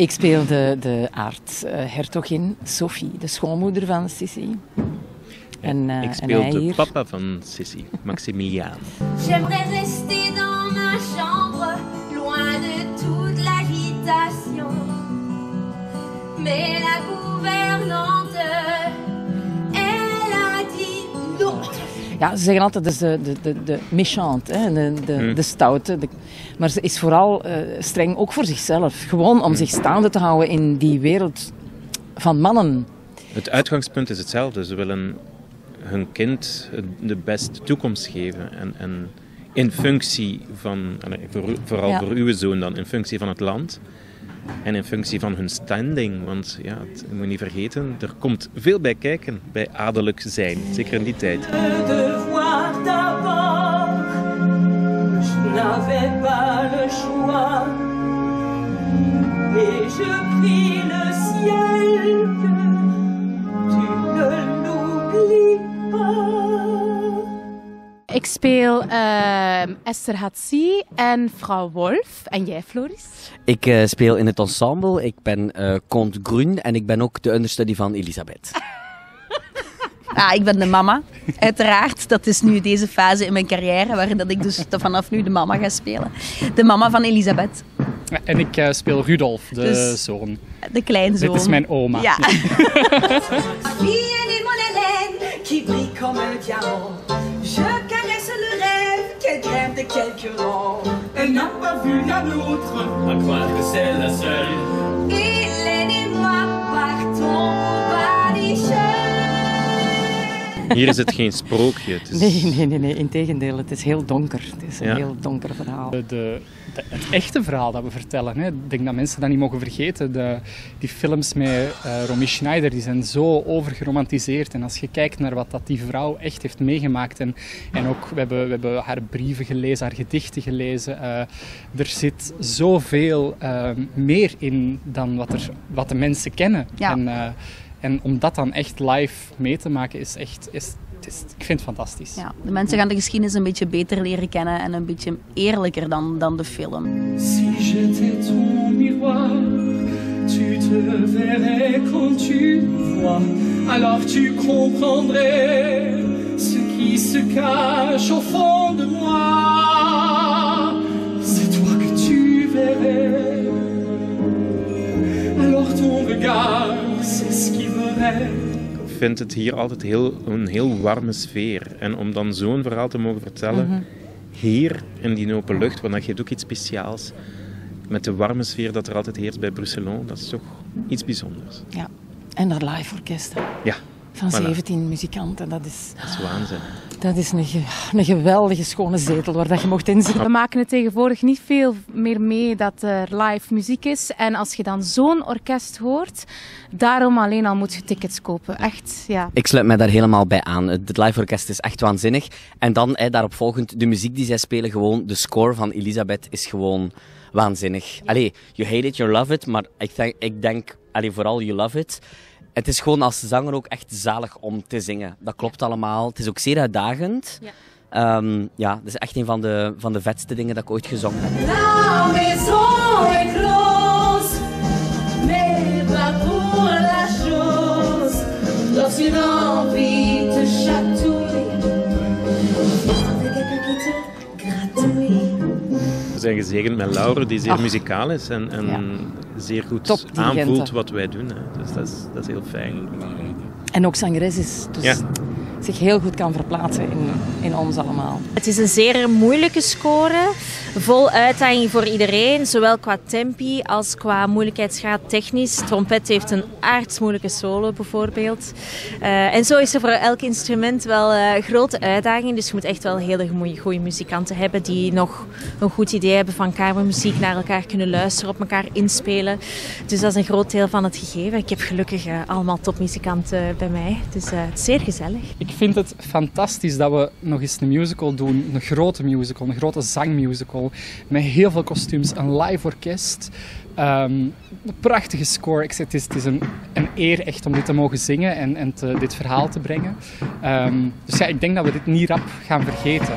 Ik speel de, de aardhertogin Sophie, de schoonmoeder van Sissi. En, uh, ik speel en de hier... papa van Sissy, Maximiliaan. J'aimerais rester dans ma chambre, loin de toute l'agitation. Mais la gouvernante, Ja, ze zeggen altijd, dat is de, de, de, de méchante, hè, de, de, Hmm. de stoute. De- maar ze is vooral eh, streng, ook voor zichzelf. Gewoon om zich staande te houden in die wereld van mannen. Het uitgangspunt is hetzelfde. Ze willen hun kind de beste toekomst geven. En, en in functie van, vooral Ja. voor uw zoon dan, in functie van het land. En in functie van hun standing. Want ja, het, je moet niet vergeten, er komt veel bij kijken bij adellijk zijn. Zeker in die tijd. Ik speel ehm, Esther Hatsi en vrouw Wolf. En jij, Floris? Ik eh, speel in het ensemble. Ik ben eh Comte Groen en ik ben ook de understudy van Elisabeth. Ah, ik ben de mama, uiteraard. Dat is nu deze fase in mijn carrière waarin dat ik dus vanaf nu de mama ga spelen. De mama van Elisabeth, En ik eh, speel Rudolf, de Dus- zoon. de kleinzoon. Dit is mijn oma. Ja. quelques rangs. Elle n'a pas vu la nôtre. À croire que c'est la seule. Hier is het geen sprookje. Het is, Nee, nee, nee, nee. Integendeel, het is heel donker. Het is een Ja. heel donker verhaal. De, de- de- het echte verhaal dat we vertellen. Hè. Ik denk dat mensen dat niet mogen vergeten. De, die films met eh Romy Schneider die zijn zo overgeromantiseerd. En als je kijkt naar wat dat die vrouw echt heeft meegemaakt. En, en ook, we hebben, we hebben haar brieven gelezen, haar gedichten gelezen. eh, er zit zoveel eh, meer in dan wat, er, wat de mensen kennen. Ja. En, eh, en om dat dan echt live mee te maken is echt... Is, het is, ik vind het fantastisch. Ja, de mensen gaan de geschiedenis een beetje beter leren kennen en een beetje eerlijker dan, dan de film. Si j'étais ton miroir, tu te verrais comme tu me vois. Alors tu comprendrais ce qui se cache au fond vind het hier altijd heel, een heel warme sfeer. En om dan zo'n verhaal te mogen vertellen, Mhm. hier in die open lucht, want dat geeft ook iets speciaals. Met de warme sfeer dat er altijd heerst bij Bruxelles, dat is toch iets bijzonders. Ja. En dat live orkest hè, Ja, van Voilà. 17 muzikanten. Dat is, dat is waanzin. Dat is een, ge- een geweldige schone zetel waar dat je mocht inzitten. We maken het tegenwoordig niet veel meer mee dat er live muziek is. En als je dan zo'n orkest hoort, daarom alleen al moet je tickets kopen. Echt, ja. Ik sluit mij daar helemaal bij aan. Het live orkest is echt waanzinnig. En dan hè, daarop volgend, de muziek die zij spelen, gewoon de score van Elisabeth is gewoon waanzinnig. Allee, you hate it, you love it, maar ik denk, ik denk allee, vooral you love it. Het is gewoon als zanger ook echt zalig om te zingen. Dat klopt allemaal. Het is ook zeer uitdagend. Ja. Ehm, ja, dat is echt een van de, van de vetste dingen dat ik ooit gezongen heb. La maison est zijn gezegend met Laure, die zeer Ach. muzikaal is en, en Ja. zeer goed aanvoelt wat wij doen. Hè. Dus dat is, dat is heel fijn. En ook zangeres is. Dus Ja. Zich heel goed kan verplaatsen in, in ons allemaal. Het is een zeer moeilijke score, vol uitdaging voor iedereen, zowel qua tempi als qua moeilijkheidsgraad technisch. Trompet heeft een aardsmoeilijke solo bijvoorbeeld. Eh, en zo is er voor elk instrument wel een grote uitdaging, dus je moet echt wel hele goeie- goede muzikanten hebben die nog een goed idee hebben van kamermuziek, naar elkaar kunnen luisteren, op elkaar inspelen. Dus dat is een groot deel van het gegeven. Ik heb gelukkig eh, allemaal topmuzikanten bij mij, dus eh, het is zeer gezellig. Ik vind het fantastisch dat we nog eens een musical doen. Een grote musical, een grote zangmusical. Met heel veel kostuums, een live orkest. ehm, een prachtige score. Ik zeg, het is, het is een, een eer echt om dit te mogen zingen en, en dit verhaal te brengen. Ehm, dus ja, ik denk dat we dit niet rap gaan vergeten.